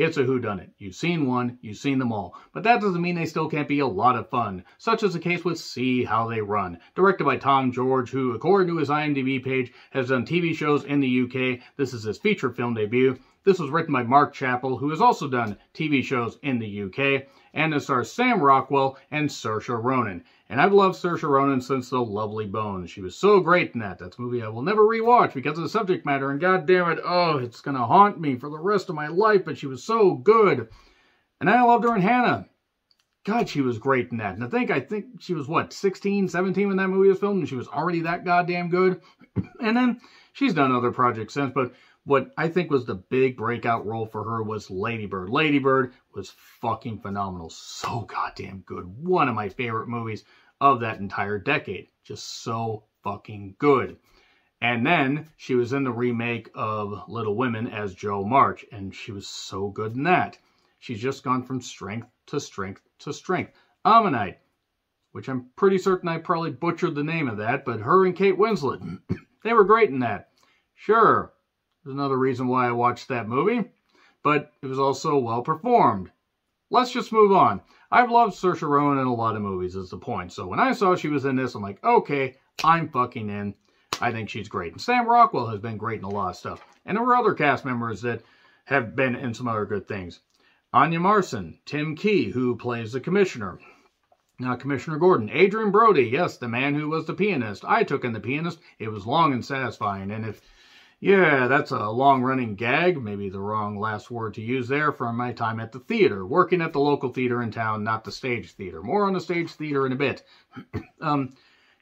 It's a whodunit. You've seen one, you've seen them all. But that doesn't mean they still can't be a lot of fun, such as the case with See How They Run, directed by Tom George, who, according to his IMDb page, has done TV shows in the UK. This is his feature film debut. This was written by Mark Chappell, who has also done TV shows in the UK, and it stars Sam Rockwell and Saoirse Ronan. And I've loved Saoirse Ronan since The Lovely Bones. She was so great in that. That's a movie I will never rewatch because of the subject matter. And god damn it, oh, it's going to haunt me for the rest of my life. But she was so good. And I loved her in Hannah. God, she was great in that. And I think, I think she was, what, 16, 17 when that movie was filmed? And she was already that goddamn good. And then she's done other projects since. But what I think was the big breakout role for her was Lady Bird. Ladybird was fucking phenomenal. So goddamn good. One of my favorite movies of that entire decade. Just so fucking good. And then she was in the remake of Little Women as Jo March, and she was so good in that. She's just gone from strength to strength to strength. Ammonite, which I'm pretty certain I probably butchered the name of that, but her and Kate Winslet, they were great in that. Sure, there's another reason why I watched that movie, but it was also well performed. Let's just move on. I've loved Saoirse Ronan in a lot of movies, is the point. So when I saw she was in this, I'm like, okay, I'm fucking in. I think she's great. And Sam Rockwell has been great in a lot of stuff. And there were other cast members that have been in some other good things. Anya Marson, Tim Key, who plays the commissioner. Now, Commissioner Gordon. Adrien Brody, yes, the man who was the pianist. I took in the pianist. It was long and satisfying. And if yeah, that's a long-running gag, maybe the wrong last word to use there, from my time at the theater, working at the local theater in town, not the stage theater. More on the stage theater in a bit. um,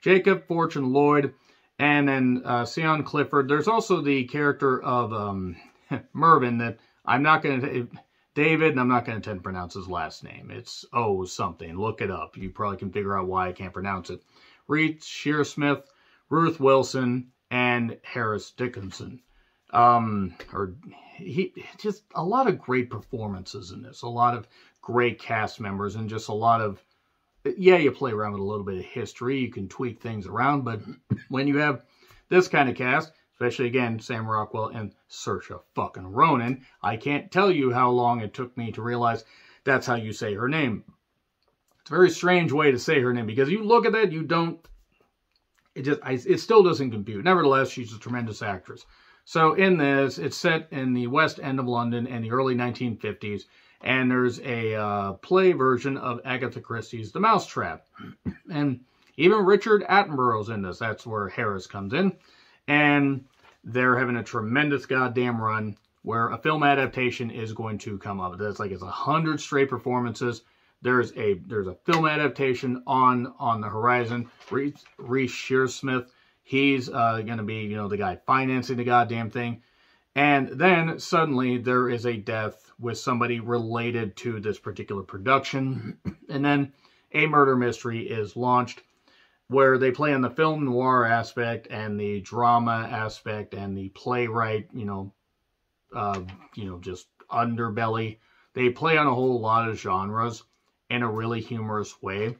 Jacob Fortune Lloyd, and then uh, Sian Clifford. There's also the character of um, Mervyn that I'm not going to... David, and I'm not going to attempt to pronounce his last name. It's O something. Look it up. You probably can figure out why I can't pronounce it. Reece Shearsmith, Ruth Wilson, and Harris Dickinson. Um, or he just a lot of great performances in this, a lot of great cast members, and just a lot of yeah, you play around with a little bit of history, you can tweak things around, but when you have this kind of cast, especially again Sam Rockwell and Saoirse fucking Ronan, I can't tell you how long it took me to realize that's how you say her name. It's a very strange way to say her name because you look at that, you don't it just I, it still doesn't compute. Nevertheless, she's a tremendous actress. So in this, it's set in the West End of London in the early 1950s, and there's a uh, play version of Agatha Christie's The Mousetrap. and even Richard Attenborough's in this. That's where Harris comes in. And they're having a tremendous goddamn run where a film adaptation is going to come up. That's like it's a hundred straight performances. There's a there's a film adaptation on on the horizon. Reece, Shearsmith, he's uh, going to be you know the guy financing the goddamn thing. And then suddenly there is a death with somebody related to this particular production. And then a murder mystery is launched where they play on the film noir aspect and the drama aspect and the playwright, you know, uh, you know, just underbelly. They play on a whole lot of genres in a really humorous way.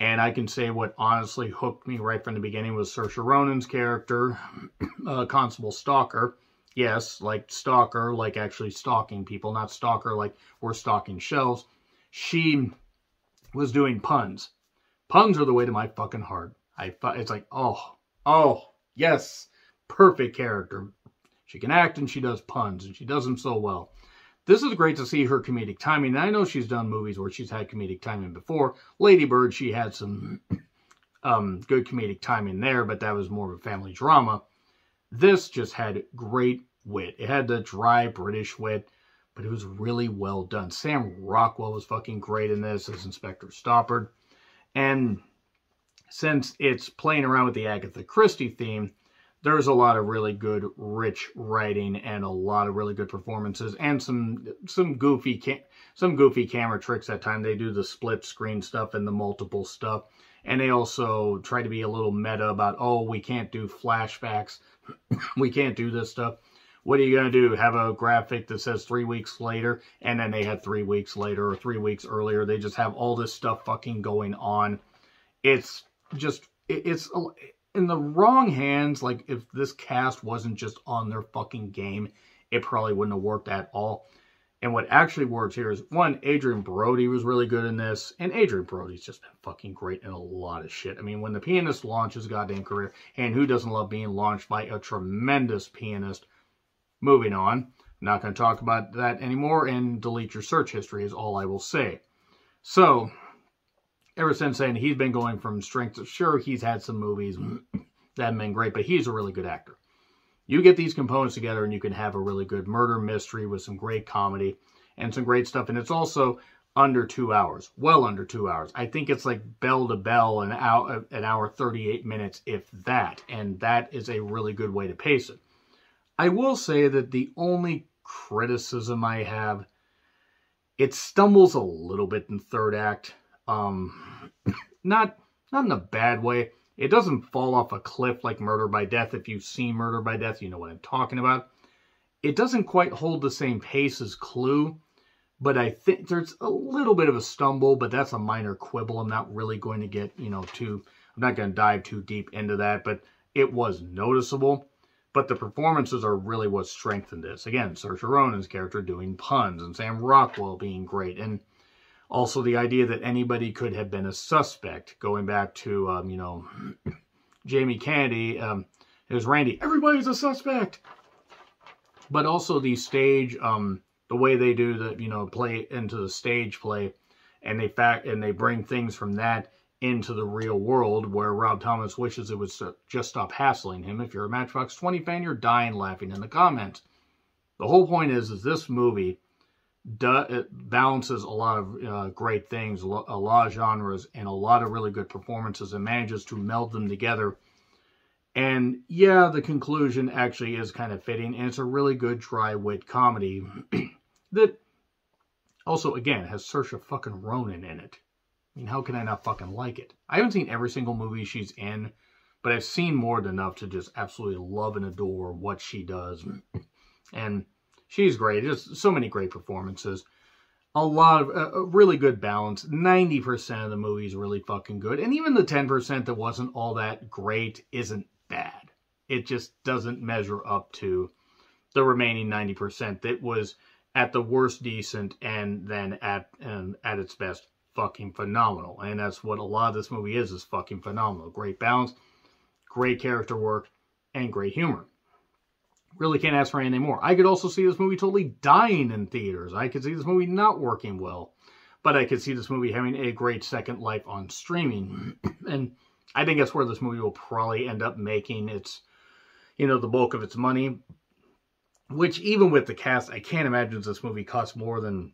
And I can say what honestly hooked me right from the beginning was Saoirse Ronan's character, uh, Constable Stalker. Yes, like stalker, like actually stalking people, not stalker like we're stalking shelves. She was doing puns. Puns are the way to my fucking heart. I it's like, oh, oh, yes, perfect character. She can act and she does puns and she does them so well. This is great to see her comedic timing. I know she's done movies where she's had comedic timing before. Lady Bird, she had some um, good comedic timing there, but that was more of a family drama. This just had great wit. It had the dry British wit, but it was really well done. Sam Rockwell was fucking great in this as Inspector Stoppard. And since it's playing around with the Agatha Christie theme, there's a lot of really good, rich writing and a lot of really good performances and some some goofy some goofy camera tricks at time. They do the split screen stuff and the multiple stuff, and they also try to be a little meta about oh we can't do flashbacks, we can't do this stuff. What are you gonna do? Have a graphic that says three weeks later, and then they had three weeks later or three weeks earlier. They just have all this stuff fucking going on. It's just it's in the wrong hands, like if this cast wasn't just on their fucking game, it probably wouldn't have worked at all. And what actually works here is one, Adrien Brody was really good in this, and Adrien Brody's just been fucking great in a lot of shit. I mean, when the pianist launches goddamn career, and who doesn't love being launched by a tremendous pianist? Moving on, not going to talk about that anymore, and delete your search history is all I will say. So, ever since then, he's been going from strength to sure. He's had some movies that have been great, but he's a really good actor. You get these components together and you can have a really good murder mystery with some great comedy and some great stuff. And it's also under two hours, well under two hours. I think it's like bell to bell, an hour, an hour 38 minutes, if that. And that is a really good way to pace it. I will say that the only criticism I have, it stumbles a little bit in third act. Um, not not in a bad way. It doesn't fall off a cliff like Murder by Death. If you've seen Murder by Death, you know what I'm talking about. It doesn't quite hold the same pace as Clue, but I think there's a little bit of a stumble, but that's a minor quibble. I'm not really going to get, you know, too, I'm not going to dive too deep into that, but it was noticeable. But the performances are really what strengthened this. Again, Saoirse Ronan's character doing puns and Sam Rockwell being great. And also, the idea that anybody could have been a suspect, going back to, um, you know, Jamie Kennedy, um, it was Randy, everybody's a suspect. But also the stage, um, the way they do the, you know, play into the stage play, and they fact and they bring things from that into the real world, where Rob Thomas wishes it would just stop hassling him. If you're a Matchbox 20 fan, you're dying laughing in the comments. The whole point is, is this movie do, it balances a lot of uh, great things, a lot of genres, and a lot of really good performances, and manages to meld them together. And yeah, the conclusion actually is kind of fitting, and it's a really good dry wit comedy that also, again, has Saoirse fucking Ronan in it. I mean, how can I not fucking like it? I haven't seen every single movie she's in, but I've seen more than enough to just absolutely love and adore what she does. And she's great. Just so many great performances. A lot of a really good balance. 90% of the movie is really fucking good. And even the 10% that wasn't all that great isn't bad. It just doesn't measure up to the remaining 90% that was at the worst decent and then at and at its best fucking phenomenal. And that's what a lot of this movie is, is fucking phenomenal. Great balance, great character work, and great humor really can't ask for anything more. I could also see this movie totally dying in theaters. I could see this movie not working well. But I could see this movie having a great second life on streaming. and I think that's where this movie will probably end up making its, you know, the bulk of its money. Which even with the cast, I can't imagine this movie costs more than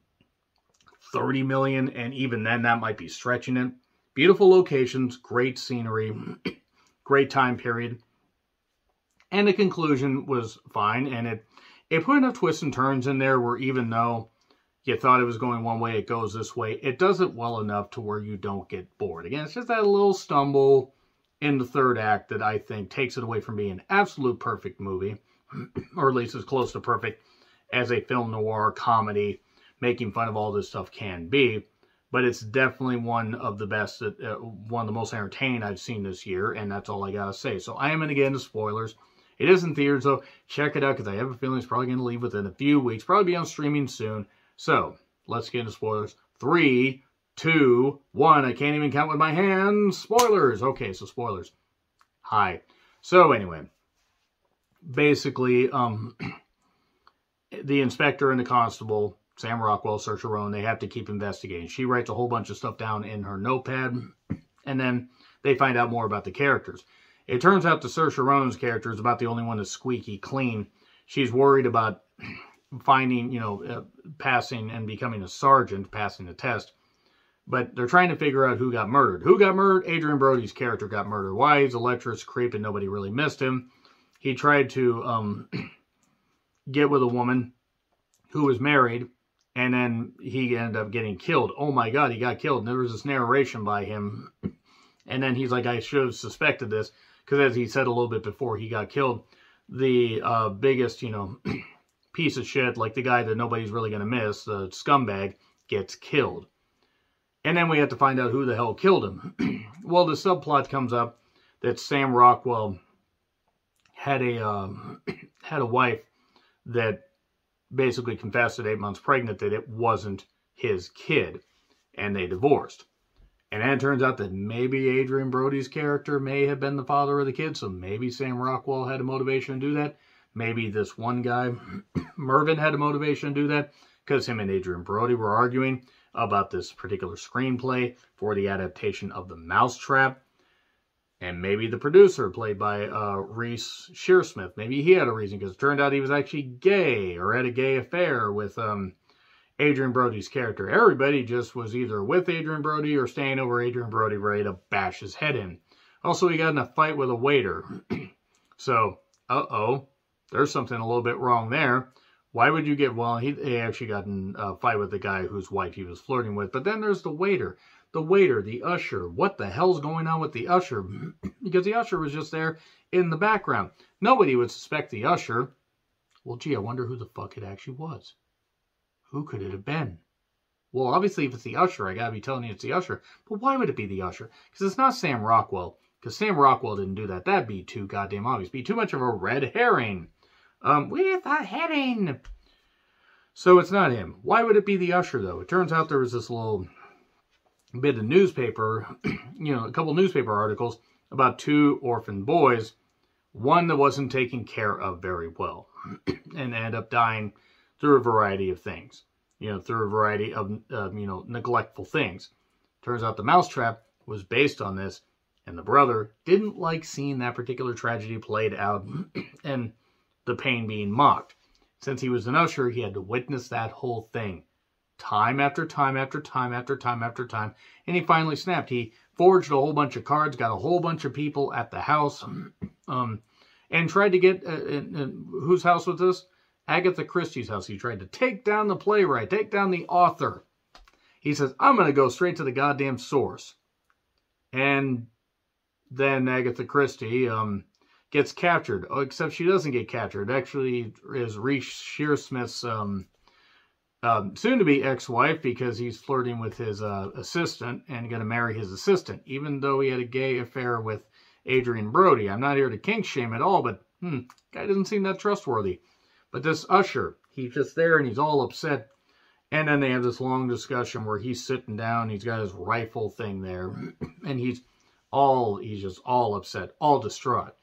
30 million. And even then, that might be stretching it. Beautiful locations, great scenery, great time period and the conclusion was fine, and it it put enough twists and turns in there where even though you thought it was going one way, it goes this way. It does it well enough to where you don't get bored. Again, it's just that little stumble in the third act that I think takes it away from being an absolute perfect movie, or at least as close to perfect as a film noir comedy making fun of all this stuff can be. But it's definitely one of the best, uh, one of the most entertaining I've seen this year, and that's all I gotta say. So I am to get into spoilers. It is in theaters, so check it out because I have a feeling it's probably going to leave within a few weeks. Probably be on streaming soon. So let's get into spoilers. Three, two, one. I can't even count with my hands. Spoilers. Okay, so spoilers. Hi. So anyway, basically, um, the inspector and the constable, Sam Rockwell, Saoirse Ronan, they have to keep investigating. She writes a whole bunch of stuff down in her notepad, and then they find out more about the characters. It turns out the Saoirse Ronan's character is about the only one that's squeaky clean. She's worried about finding, you know, uh, passing and becoming a sergeant, passing the test. But they're trying to figure out who got murdered. Who got murdered? Adrien Brody's character got murdered. Why? He's a lecherous creep and nobody really missed him. He tried to um, get with a woman who was married, and then he ended up getting killed. Oh my God, he got killed. And there was this narration by him. And then he's like, I should have suspected this because as he said a little bit before he got killed, the uh, biggest, you know, piece of shit, like the guy that nobody's really going to miss, the scumbag, gets killed. And then we have to find out who the hell killed him. well, the subplot comes up that Sam Rockwell had a um, had a wife that basically confessed at eight months pregnant that it wasn't his kid, and they divorced. And then it turns out that maybe Adrien Brody's character may have been the father of the kid, so maybe Sam Rockwell had a motivation to do that. Maybe this one guy, Mervyn, had a motivation to do that because him and Adrien Brody were arguing about this particular screenplay for the adaptation of The Mousetrap. And maybe the producer, played by uh, Reece Shearsmith, maybe he had a reason because it turned out he was actually gay or had a gay affair with um, Adrien Brody's character. Everybody just was either with Adrien Brody or staying over Adrien Brody ready to bash his head in. Also, he got in a fight with a waiter. so, uh-oh, there's something a little bit wrong there. Why would you get, well, he, he actually got in a fight with the guy whose wife he was flirting with. But then there's the waiter. The waiter, the usher. What the hell's going on with the usher? because the usher was just there in the background. Nobody would suspect the usher. Well, gee, I wonder who the fuck it actually was. Who could it have been? Well, obviously, if it's the usher, I gotta be telling you it's the usher. But why would it be the usher? Because it's not Sam Rockwell. Because Sam Rockwell didn't do that. That'd be too goddamn obvious. Be too much of a red herring. Um, with a herring. So it's not him. Why would it be the usher, though? It turns out there was this little bit of newspaper, you know, a couple newspaper articles about two orphan boys. One that wasn't taken care of very well and ended up dying through a variety of things, you know, through a variety of, you know, neglectful things. Turns out the mousetrap was based on this, and the brother didn't like seeing that particular tragedy played out and the pain being mocked. Since he was an usher, he had to witness that whole thing time after time after time after time after time. And he finally snapped. He forged a whole bunch of cards, got a whole bunch of people at the house, um, and tried to get uh, whose house was this? Agatha Christie's house. He tried to take down the playwright, take down the author. He says, I'm going to go straight to the goddamn source. And then Agatha Christie um, gets captured, oh, except she doesn't get captured. Actually, is Reece Shearsmith's um, um, soon-to-be ex-wife because he's flirting with his uh, assistant and going to marry his assistant, even though he had a gay affair with Adrien Brody. I'm not here to kink shame at all, but hmm, guy doesn't seem that trustworthy. But this usher, he's just there and he's all upset. And then they have this long discussion where he's sitting down, he's got his rifle thing there, and he's all, he's just all upset, all distraught.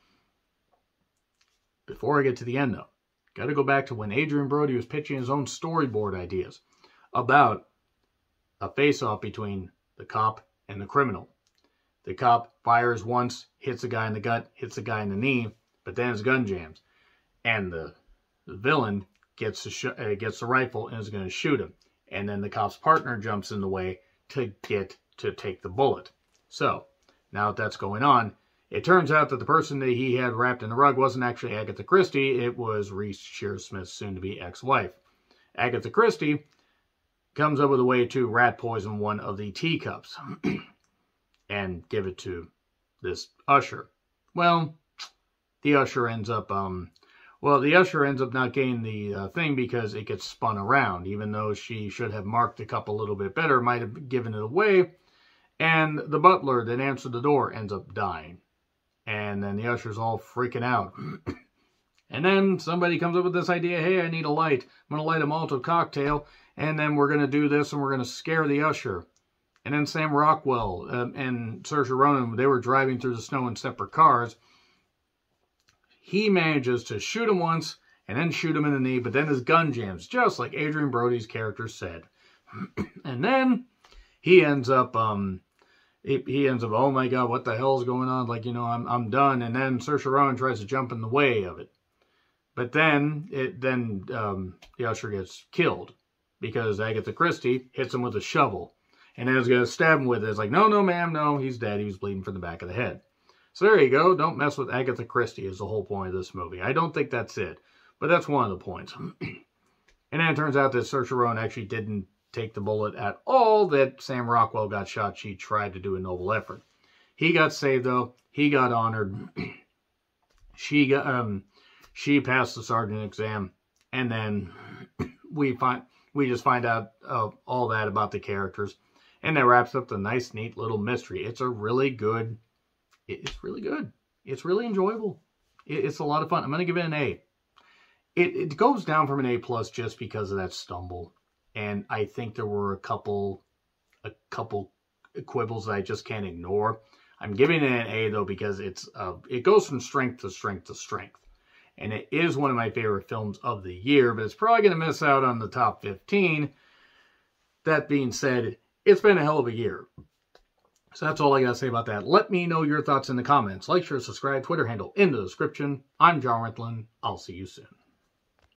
Before I get to the end though, got to go back to when Adrien Brody was pitching his own storyboard ideas about a face-off between the cop and the criminal. The cop fires once, hits a guy in the gut, hits a guy in the knee, but then his gun jams. And the the villain gets the, uh, gets the rifle and is going to shoot him. And then the cop's partner jumps in the way to get to take the bullet. So, now that that's going on, it turns out that the person that he had wrapped in the rug wasn't actually Agatha Christie, it was Reece Shearsmith's soon-to-be ex-wife. Agatha Christie comes up with a way to rat poison one of the teacups and give it to this usher. Well, the usher ends up um, well, the usher ends up not getting the uh, thing because it gets spun around, even though she should have marked the cup a little bit better, might have given it away. And the butler that answered the door ends up dying. And then the usher's all freaking out. and then somebody comes up with this idea, hey, I need a light. I'm going to light a Molotov cocktail, and then we're going to do this, and we're going to scare the usher. And then Sam Rockwell um, and Saoirse Ronan, they were driving through the snow in separate cars he manages to shoot him once and then shoot him in the knee, but then his gun jams, just like Adrien Brody's character said. and then he ends up, um, he, he, ends up, oh my God, what the hell's going on? Like, you know, I'm, I'm done. And then Sir Ronan tries to jump in the way of it. But then, it, then, um, the usher gets killed because Agatha Christie hits him with a shovel. And then is going to stab him with it. It's like, no, no, ma'am, no, he's dead. He was bleeding from the back of the head. So there you go. Don't mess with Agatha Christie is the whole point of this movie. I don't think that's it, but that's one of the points. and then it turns out that Saoirse Ronan actually didn't take the bullet at all, that Sam Rockwell got shot. She tried to do a noble effort. He got saved, though. He got honored. she got, um, she passed the sergeant exam. And then we find, we just find out uh, all that about the characters. And that wraps up the nice, neat little mystery. It's a really good it's really good. It's really enjoyable. It's a lot of fun. I'm going to give it an A. it, it goes down from an A plus just because of that stumble. And I think there were a couple a couple quibbles that I just can't ignore. I'm giving it an A though because it's uh, it goes from strength to strength to strength. And it is one of my favorite films of the year, but it's probably going to miss out on the top 15. That being said, it's been a hell of a year. So that's all I got to say about that. Let me know your thoughts in the comments. Like, share, subscribe, Twitter handle in the description. I'm Jonn Ritland. I'll see you soon.